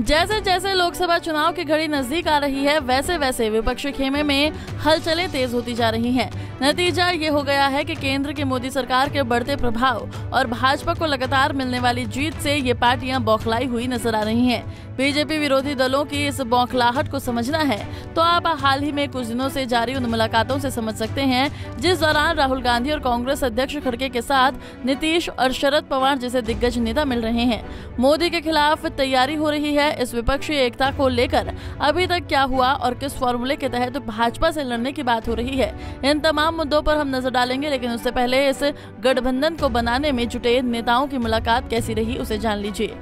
जैसे जैसे लोकसभा चुनाव की घड़ी नज़दीक आ रही है, वैसे वैसे विपक्षी खेमे में हलचलें तेज होती जा रही हैं। नतीजा ये हो गया है कि केंद्र की मोदी सरकार के बढ़ते प्रभाव और भाजपा को लगातार मिलने वाली जीत से ये पार्टियाँ बौखलाई हुई नज़र आ रही हैं। बीजेपी विरोधी दलों की इस बौखलाहट को समझना है तो आप हाल ही में कुछ दिनों से जारी उन मुलाकातों से समझ सकते हैं, जिस दौरान राहुल गांधी और कांग्रेस अध्यक्ष खड़गे के साथ नीतीश और शरद पवार जैसे दिग्गज नेता मिल रहे हैं मोदी के खिलाफ तैयारी हो रही है इस विपक्षी एकता को लेकर अभी तक क्या हुआ और किस फॉर्मूले के तहत भाजपा से लड़ने की बात हो रही है, इन तमाम मुद्दों पर हम नज़र डालेंगे, लेकिन उससे पहले इस गठबंधन को बनाने में जुटे नेताओं की मुलाकात कैसी रही, उसे जान लीजिए।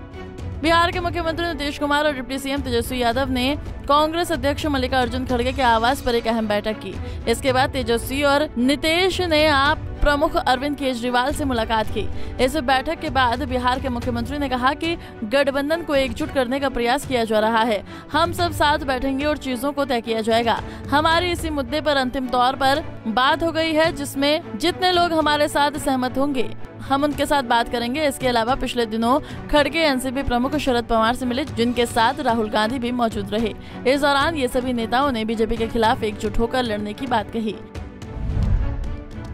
बिहार के मुख्यमंत्री नीतीश कुमार और डिप्टी सीएम तेजस्वी यादव ने कांग्रेस अध्यक्ष मल्लिकार्जुन खड़गे के आवास पर एक अहम बैठक की। इसके बाद तेजस्वी और नीतीश ने आप प्रमुख अरविंद केजरीवाल से मुलाकात की। इस बैठक के बाद बिहार के मुख्यमंत्री ने कहा कि गठबंधन को एकजुट करने का प्रयास किया जा रहा है। हम सब साथ बैठेंगे और चीज़ों को तय किया जाएगा। हमारी इसी मुद्दे पर अंतिम तौर पर बात हो गई है, जिसमें जितने लोग हमारे साथ सहमत होंगे हम उनके साथ बात करेंगे। इसके अलावा पिछले दिनों खड़गे एनसीपी प्रमुख शरद पवार से मिले, जिनके साथ राहुल गांधी भी मौजूद रहे। इस दौरान ये सभी नेताओं ने बीजेपी के खिलाफ एकजुट होकर लड़ने की बात कही।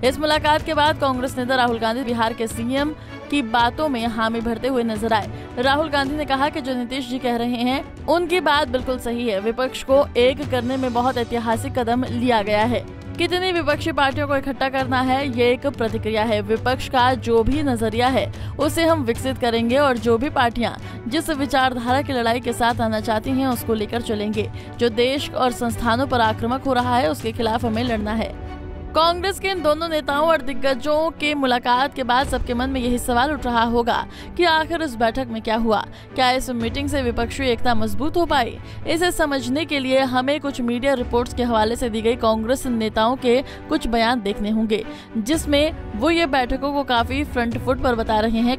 इस मुलाकात के बाद कांग्रेस नेता राहुल गांधी बिहार के सीएम की बातों में हामी भरते हुए नज़र आए। राहुल गांधी ने कहा कि जो नीतीश जी कह रहे हैं, उनकी बात बिल्कुल सही है। विपक्ष को एक करने में बहुत ऐतिहासिक कदम लिया गया है। कितनी विपक्षी पार्टियों को इकट्ठा करना है, ये एक प्रतिक्रिया है। विपक्ष का जो भी नज़रिया है, उसे हम विकसित करेंगे और जो भी पार्टियाँ जिस विचारधारा की लड़ाई के साथ आना चाहती हैं, उसको लेकर चलेंगे। जो देश और संस्थानों पर आक्रमक हो रहा है, उसके खिलाफ हमें लड़ना है। कांग्रेस के इन दोनों नेताओं और दिग्गजों के मुलाकात के बाद सबके मन में यही सवाल उठ रहा होगा कि आखिर इस बैठक में क्या हुआ? क्या इस मीटिंग से विपक्षी एकता मज़बूत हो पाई? इसे समझने के लिए हमें कुछ मीडिया रिपोर्ट्स के हवाले से दी गई कांग्रेस नेताओं के कुछ बयान देखने होंगे, जिसमें वो ये बैठकों को काफ़ी फ्रंट फुट पर बता रहे हैं।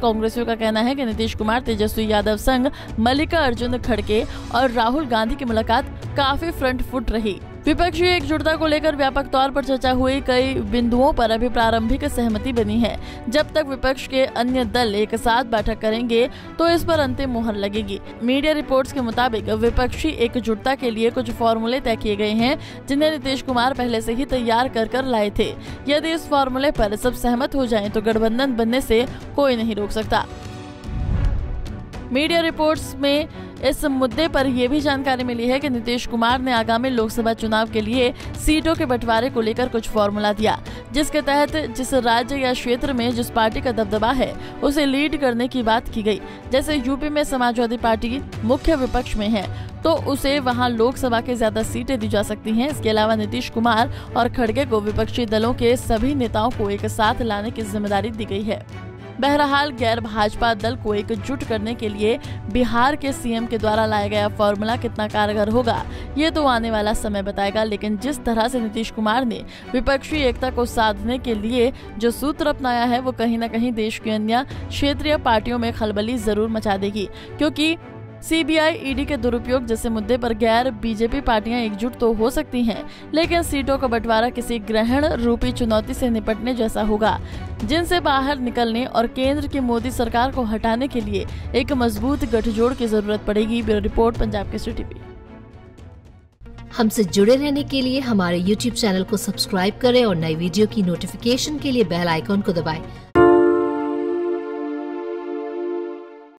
कांग्रेसियों का कहना है कि नीतीश कुमार, तेजस्वी यादव संग मल्लिका अर्जुन खड़के और राहुल गांधी की मुलाकात काफ़ी फ्रंट फुट रही। विपक्षी एकजुटता को लेकर व्यापक तौर पर चर्चा हुई। कई बिंदुओं पर अभी प्रारंभिक सहमति बनी है। जब तक विपक्ष के अन्य दल एक साथ बैठक करेंगे तो इस पर अंतिम मुहर लगेगी। मीडिया रिपोर्ट्स के मुताबिक विपक्षी एकजुटता के लिए कुछ फॉर्मूले तय किए गए हैं, जिन्हें नीतीश कुमार पहले से ही तैयार कर कर लाए थे। यदि इस फॉर्मूले पर सब सहमत हो जाए तो गठबंधन बनने से कोई नहीं रोक सकता। मीडिया रिपोर्ट्स में इस मुद्दे पर यह भी जानकारी मिली है कि नीतीश कुमार ने आगामी लोकसभा चुनाव के लिए सीटों के बंटवारे को लेकर कुछ फॉर्मूला दिया, जिसके तहत जिस राज्य या क्षेत्र में जिस पार्टी का दबदबा है, उसे लीड करने की बात की गई। जैसे यूपी में समाजवादी पार्टी मुख्य विपक्ष में है तो उसे वहाँ लोकसभा के ज़्यादा सीटें दी जा सकती हैं। इसके अलावा नीतीश कुमार और खड़गे को विपक्षी दलों के सभी नेताओं को एक साथ लाने की ज़िम्मेदारी दी गई है। बहरहाल गैर भाजपा दल को एकजुट करने के लिए बिहार के सीएम के द्वारा लाया गया फॉर्मूला कितना कारगर होगा, ये तो आने वाला समय बताएगा, लेकिन जिस तरह से नीतीश कुमार ने विपक्षी एकता को साधने के लिए जो सूत्र अपनाया है, वो कहीं ना कहीं देश की अन्य क्षेत्रीय पार्टियों में खलबली ज़रूर मचा देगी, क्योंकि सीबीआई ईडी के दुरुपयोग जैसे मुद्दे पर गैर बीजेपी पार्टियाँ एकजुट तो हो सकती हैं, लेकिन सीटों का बंटवारा किसी ग्रहण रूपी चुनौती से निपटने जैसा होगा जिनसे बाहर निकलने और केंद्र की मोदी सरकार को हटाने के लिए एक मज़बूत गठजोड़ की ज़रूरत पड़ेगी bureau report Punjab Kesari TV हमसे जुड़े रहने के लिए हमारे YouTube चैनल को सब्सक्राइब करें और नई वीडियो की नोटिफिकेशन के लिए बेल आइकॉन को दबाएँ।